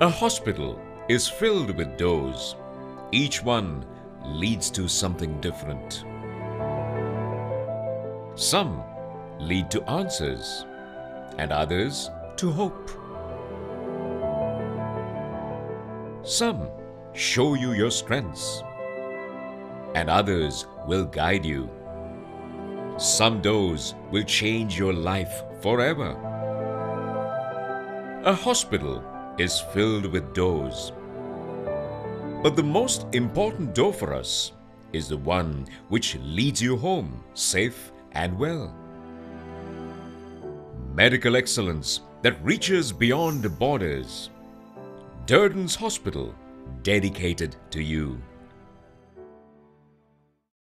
A hospital is filled with doors. Each one leads to something different. Some lead to answers, and others to hope. Some show you your strengths, and others will guide you. Some doors will change your life forever. A hospital is filled with doors. But the most important door for us is the one which leads you home safe and well. Medical excellence that reaches beyond borders. Durdans Hospital, dedicated to you.